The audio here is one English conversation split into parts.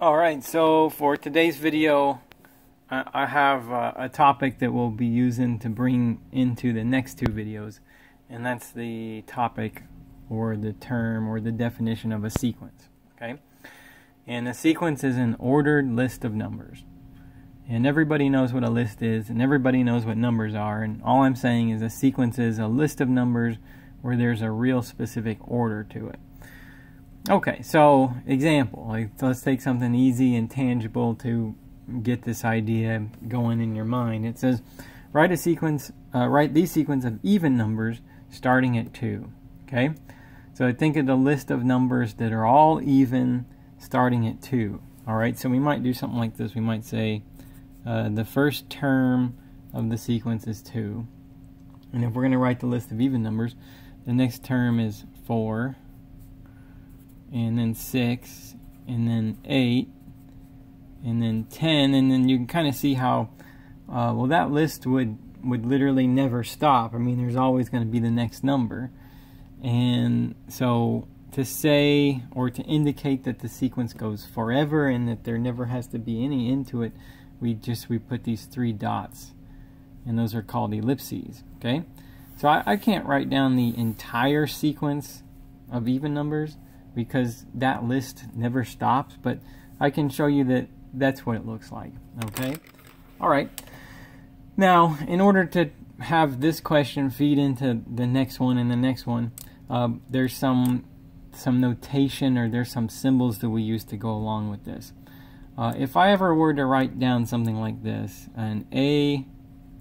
Alright, so for today's video, I have uh, a topic that we'll be using to bring into the next two videos, and that's the topic or the term or the definition of a sequence. Okay, And a sequence is an ordered list of numbers. And everybody knows what a list is, and everybody knows what numbers are, and all I'm saying is a sequence is a list of numbers where there's a real specific order to it. Okay, so example, like let's take something easy and tangible to get this idea going in your mind. It says, write a sequence, uh, write the sequence of even numbers starting at 2. Okay, so I think of the list of numbers that are all even starting at 2. Alright, so we might do something like this. We might say uh, the first term of the sequence is 2. And if we're going to write the list of even numbers, the next term is 4 and then 6 and then 8 and then 10 and then you can kind of see how uh, well that list would would literally never stop. I mean there's always going to be the next number. And so to say or to indicate that the sequence goes forever and that there never has to be any into it we just we put these three dots and those are called ellipses okay? So I, I can't write down the entire sequence of even numbers because that list never stops, but I can show you that that's what it looks like, okay? All right. Now, in order to have this question feed into the next one and the next one, uh, there's some some notation or there's some symbols that we use to go along with this. Uh, if I ever were to write down something like this, an A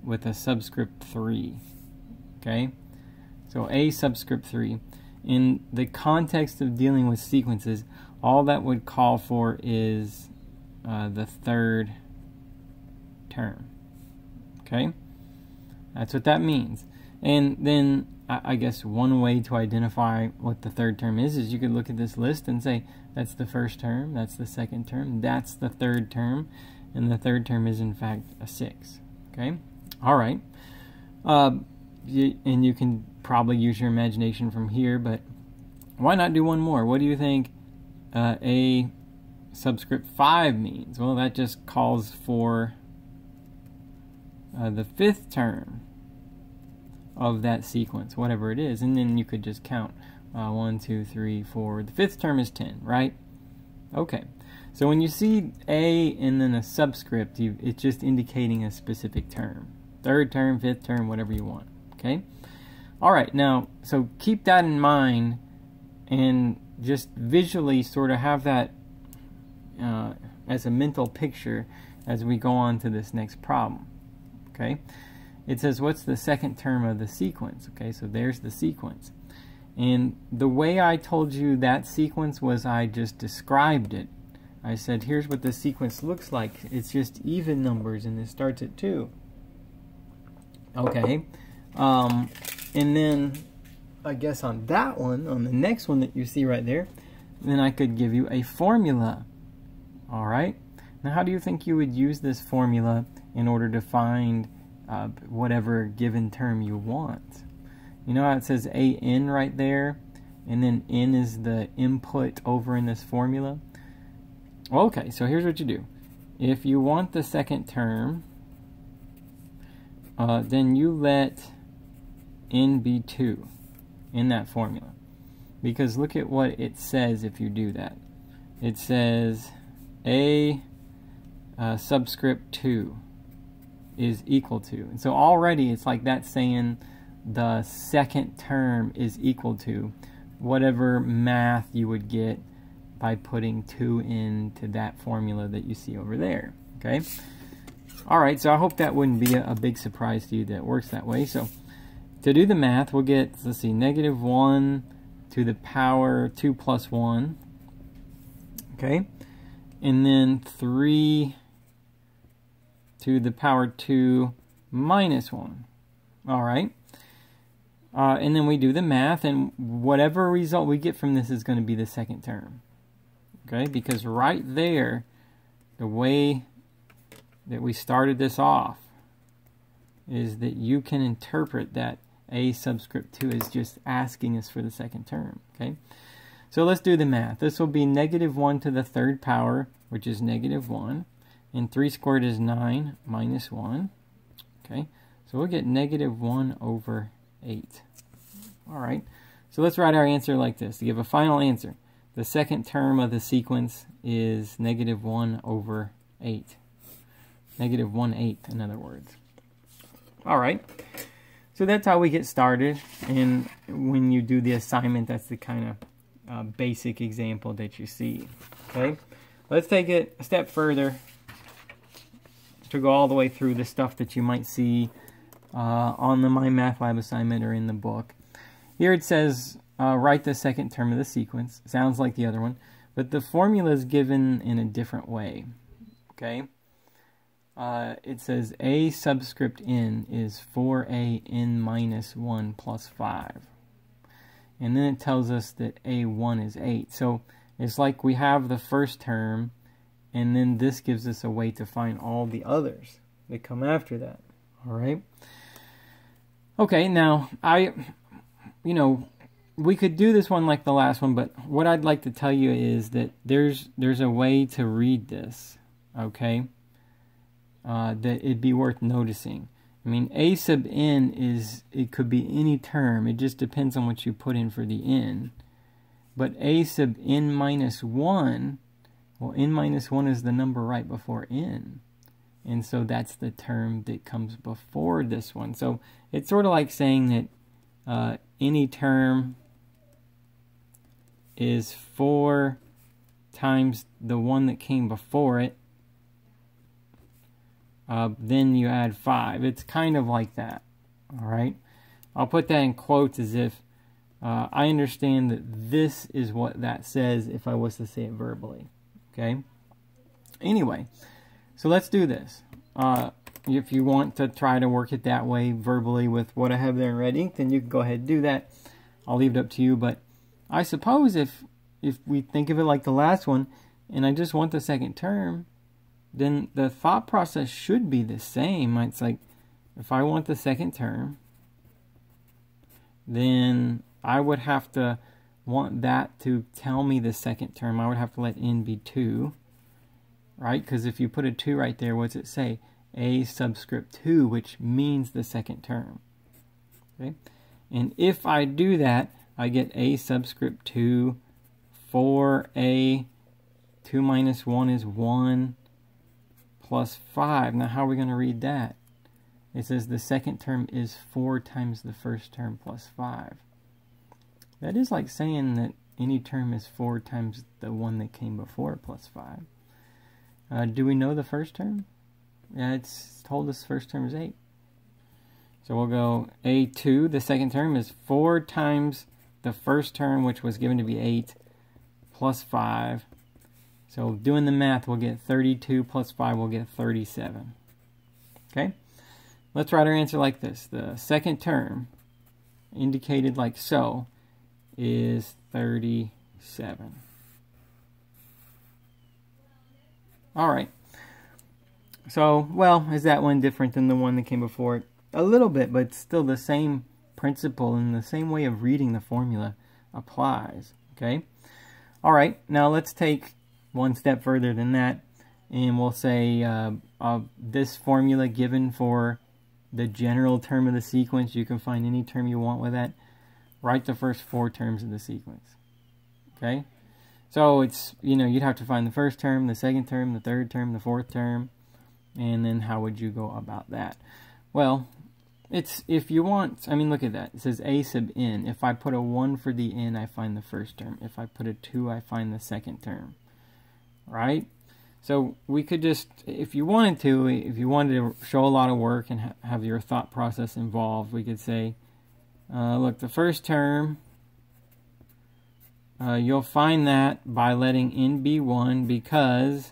with a subscript 3, okay? So A subscript 3 in the context of dealing with sequences, all that would call for is uh, the third term. Okay? That's what that means. And then I guess one way to identify what the third term is is you could look at this list and say that's the first term, that's the second term, that's the third term, and the third term is in fact a 6. Okay? All right. Uh, and you can probably use your imagination from here, but why not do one more? What do you think uh, A subscript 5 means? Well, that just calls for uh, the fifth term of that sequence, whatever it is, and then you could just count uh, 1, 2, 3, 4. The fifth term is 10, right? Okay. So when you see A and then a subscript, you, it's just indicating a specific term. Third term, fifth term, whatever you want. Okay? All right, now, so keep that in mind and just visually sort of have that uh, as a mental picture as we go on to this next problem. Okay? It says, what's the second term of the sequence? Okay, so there's the sequence. And the way I told you that sequence was I just described it. I said, here's what the sequence looks like. It's just even numbers, and it starts at 2. Okay. Um, and then I guess on that one, on the next one that you see right there, then I could give you a formula. All right. Now, how do you think you would use this formula in order to find uh, whatever given term you want? You know how it says AN right there, and then N is the input over in this formula? Okay, so here's what you do. If you want the second term, uh, then you let N be 2 in that formula. Because look at what it says if you do that. It says A uh, subscript 2 is equal to. And so already it's like that saying the second term is equal to whatever math you would get by putting 2 into that formula that you see over there. Okay? Alright, so I hope that wouldn't be a, a big surprise to you that works that way. So to do the math, we'll get, let's see, negative 1 to the power 2 plus 1. Okay? And then 3 to the power 2 minus 1. All right? Uh, and then we do the math, and whatever result we get from this is going to be the second term. Okay? Because right there, the way that we started this off is that you can interpret that a subscript 2 is just asking us for the second term. Okay, So let's do the math. This will be negative 1 to the third power which is negative 1. And 3 squared is 9 minus 1. Okay, so we'll get negative 1 over 8. All right, so let's write our answer like this. To give a final answer, the second term of the sequence is negative 1 over 8. Negative 1 eighth, in other words. All right, so that's how we get started. And when you do the assignment, that's the kind of uh, basic example that you see. Okay, let's take it a step further to go all the way through the stuff that you might see uh, on the My Math Lab assignment or in the book. Here it says, uh, write the second term of the sequence. Sounds like the other one, but the formula is given in a different way. Okay? Uh, it says a subscript n is 4a n minus 1 plus 5. And then it tells us that a1 is 8. So it's like we have the first term, and then this gives us a way to find all the others that come after that. All right? Okay, now, I, you know, we could do this one like the last one, but what I'd like to tell you is that there's there's a way to read this, okay? Uh, that it'd be worth noticing. I mean, a sub n is, it could be any term. It just depends on what you put in for the n. But a sub n minus 1, well, n minus 1 is the number right before n. And so that's the term that comes before this one. So it's sort of like saying that uh, any term is 4 times the one that came before it uh, then you add 5. It's kind of like that. All right. I'll put that in quotes as if uh, I understand that this is what that says if I was to say it verbally. Okay. Anyway, so let's do this. Uh, if you want to try to work it that way verbally with what I have there in red ink, then you can go ahead and do that. I'll leave it up to you. But I suppose if if we think of it like the last one, and I just want the second term, then the thought process should be the same. It's like if I want the second term, then I would have to want that to tell me the second term. I would have to let n be 2, right? Because if you put a 2 right there, what's it say? a subscript 2, which means the second term. Okay? And if I do that, I get a subscript 2, 4a, 2 minus 1 is 1, plus 5. Now, how are we going to read that? It says the second term is 4 times the first term plus 5. That is like saying that any term is 4 times the one that came before plus 5. Uh, do we know the first term? Yeah, it's told us first term is 8. So we'll go A2, the second term is 4 times the first term, which was given to be 8, plus 5. So doing the math, we'll get 32 plus 5, we'll get 37. Okay? Let's write our answer like this. The second term, indicated like so, is 37. All right. So, well, is that one different than the one that came before it? A little bit, but still the same principle and the same way of reading the formula applies. Okay? All right, now let's take one step further than that, and we'll say uh, uh, this formula given for the general term of the sequence, you can find any term you want with that. Write the first four terms of the sequence. Okay? So it's, you know, you'd have to find the first term, the second term, the third term, the fourth term, and then how would you go about that? Well, it's if you want, I mean, look at that. It says a sub n. If I put a 1 for the n, I find the first term. If I put a 2, I find the second term right? So we could just, if you wanted to, if you wanted to show a lot of work and ha have your thought process involved, we could say, uh, look, the first term, uh, you'll find that by letting n be 1 because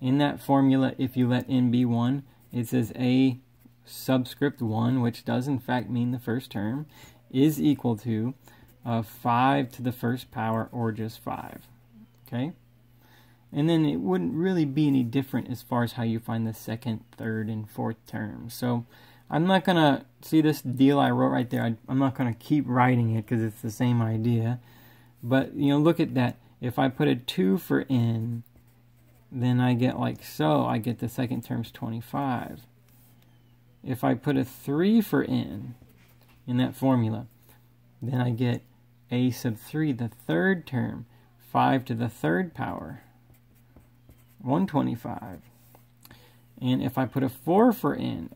in that formula, if you let n be 1, it says a subscript 1, which does in fact mean the first term, is equal to uh, 5 to the first power or just 5. Okay? And then it wouldn't really be any different as far as how you find the second, third, and fourth terms. So I'm not going to, see this deal I wrote right there, I, I'm not going to keep writing it because it's the same idea. But, you know, look at that. If I put a 2 for n, then I get like so. I get the second term's 25. If I put a 3 for n in that formula, then I get a sub 3, the third term, 5 to the third power, 125. And if I put a 4 for n,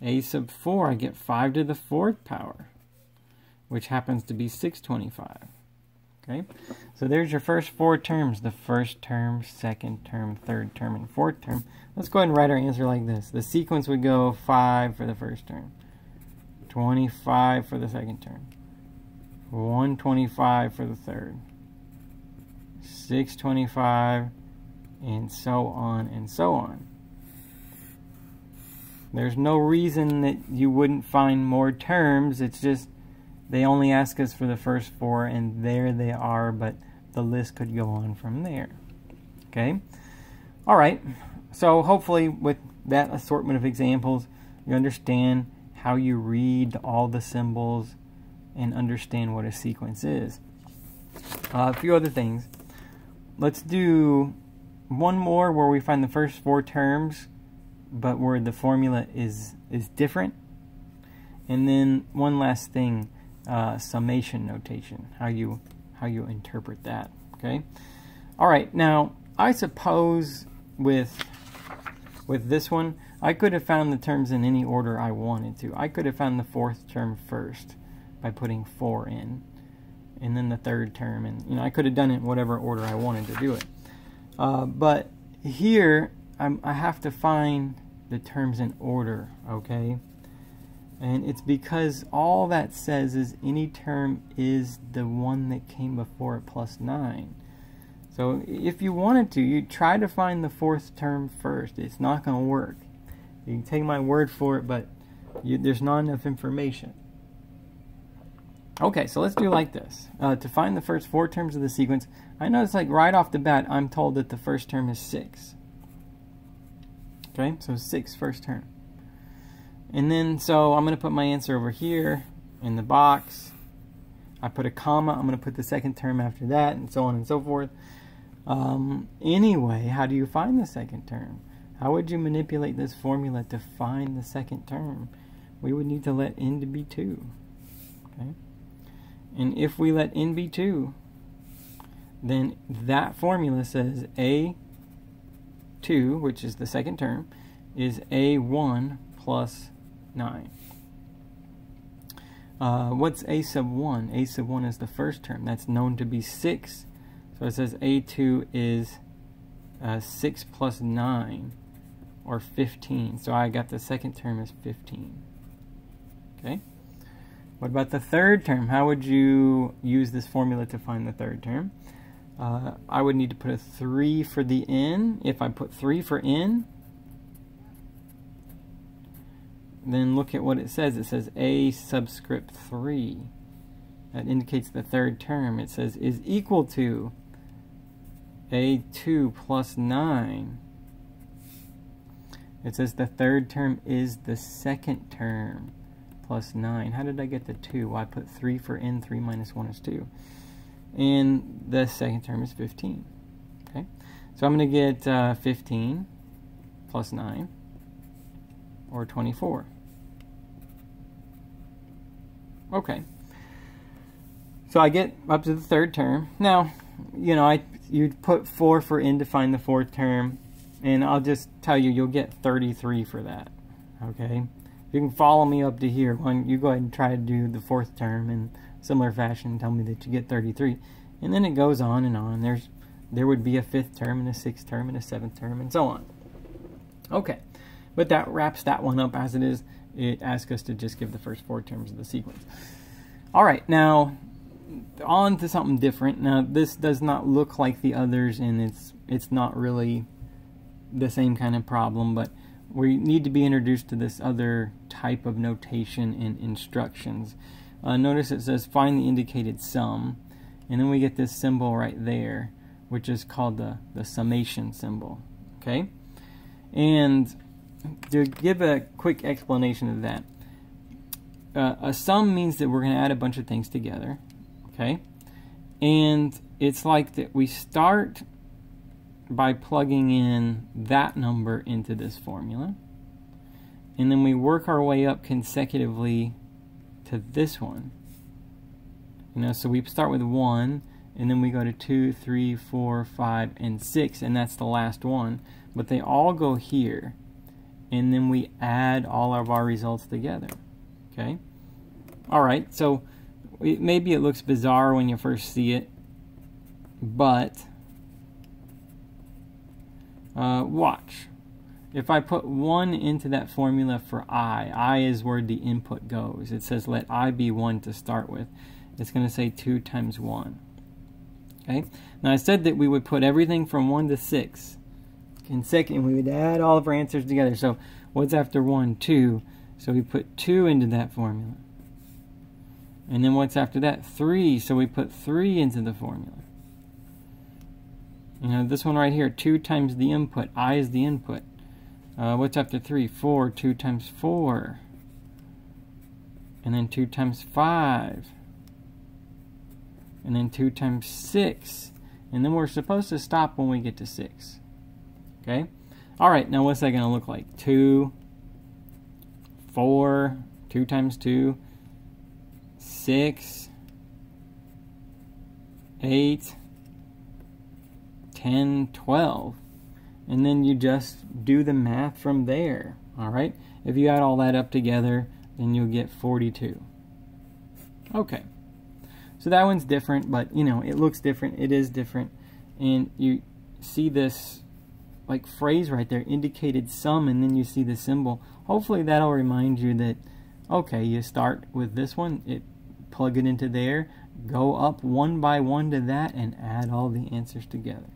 a sub 4, I get 5 to the fourth power, which happens to be 625. Okay, so there's your first four terms, the first term, second term, third term, and fourth term. Let's go ahead and write our answer like this. The sequence would go 5 for the first term, 25 for the second term, 125 for the third, 625, and so on and so on. There's no reason that you wouldn't find more terms. It's just they only ask us for the first four, and there they are, but the list could go on from there. Okay? All right. So hopefully, with that assortment of examples, you understand how you read all the symbols and understand what a sequence is. Uh, a few other things. Let's do one more where we find the first four terms, but where the formula is is different. And then one last thing uh, summation notation, how you how you interpret that. Okay. All right. Now, I suppose with with this one, I could have found the terms in any order I wanted to. I could have found the fourth term first by putting four in, and then the third term, and you know I could have done it in whatever order I wanted to do it. Uh, but here, I'm, I have to find the terms in order. Okay. And it's because all that says is any term is the one that came before it plus 9. So if you wanted to, you try to find the fourth term first. It's not going to work. You can take my word for it, but you, there's not enough information. Okay, so let's do like this. Uh, to find the first four terms of the sequence, I notice like right off the bat, I'm told that the first term is 6. Okay, so 6 first term. And then, so I'm going to put my answer over here in the box. I put a comma. I'm going to put the second term after that, and so on and so forth. Um, anyway, how do you find the second term? How would you manipulate this formula to find the second term? We would need to let n to be 2. Okay? And if we let n be 2, then that formula says a2, which is the second term, is a1 plus 9. Uh, what's a sub 1? a sub 1 is the first term. That's known to be 6. So it says a2 is uh, 6 plus 9, or 15. So I got the second term as 15. Okay? What about the third term? How would you use this formula to find the third term? Uh, I would need to put a 3 for the n. If I put 3 for n, then look at what it says. It says a subscript 3. That indicates the third term. It says is equal to a2 plus 9. It says the third term is the second term plus 9. How did I get the 2? Well, I put 3 for n. 3 minus 1 is 2. And the second term is 15. Okay, So I'm going to get uh, 15 plus 9, or 24. Okay. So I get up to the third term. Now, you know, I you'd put 4 for n to find the fourth term, and I'll just tell you, you'll get 33 for that. Okay? You can follow me up to here. When you go ahead and try to do the fourth term in similar fashion, tell me that you get 33. And then it goes on and on. There's There would be a fifth term, and a sixth term, and a seventh term, and so on. Okay. But that wraps that one up as it is it asks us to just give the first four terms of the sequence. All right, now on to something different. Now this does not look like the others, and it's it's not really the same kind of problem, but we need to be introduced to this other type of notation in instructions. Uh, notice it says find the indicated sum, and then we get this symbol right there, which is called the, the summation symbol. Okay? And to give a quick explanation of that, uh, a sum means that we're going to add a bunch of things together, okay? And it's like that we start by plugging in that number into this formula. And then we work our way up consecutively to this one. You know, so we start with 1, and then we go to 2, 3, 4, 5, and 6, and that's the last one. But they all go here, and then we add all of our results together. Okay? Alright, so maybe it looks bizarre when you first see it, but uh, watch. If I put 1 into that formula for i, i is where the input goes. It says let i be 1 to start with. It's going to say 2 times 1. Okay. Now I said that we would put everything from 1 to 6 in second. We would add all of our answers together. So what's after 1? 2. So we put 2 into that formula. And then what's after that? 3. So we put 3 into the formula. You know, this one right here, 2 times the input. I is the input. Uh, what's after 3? 4. 2 times 4. And then 2 times 5. And then 2 times 6. And then we're supposed to stop when we get to 6. Okay? Alright, now what's that going to look like? 2, 4, 2 times 2, 6, 8, 10, 12. And then you just do the math from there. All right? If you add all that up together, then you'll get 42. Okay. So that one's different, but you know, it looks different. It is different. And you see this like phrase right there, indicated sum, and then you see the symbol. Hopefully that'll remind you that, okay, you start with this one, it plug it into there, go up one by one to that, and add all the answers together.